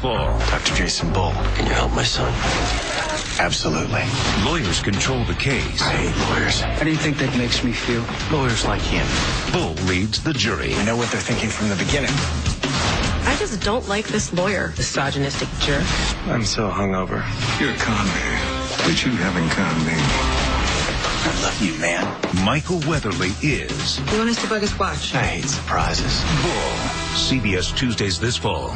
Bull. Dr. Jason Bull, can you help my son? Absolutely. Lawyers control the case. I hate lawyers. How do you think that makes me feel? Lawyers like him. Bull leads the jury. I know what they're thinking from the beginning. I just don't like this lawyer, misogynistic jerk. I'm so hungover. You're a con man, but you haven't conned me. I love you, man. Michael Weatherly is You want us to bug his watch? I hate surprises. Bull. CBS Tuesdays this fall.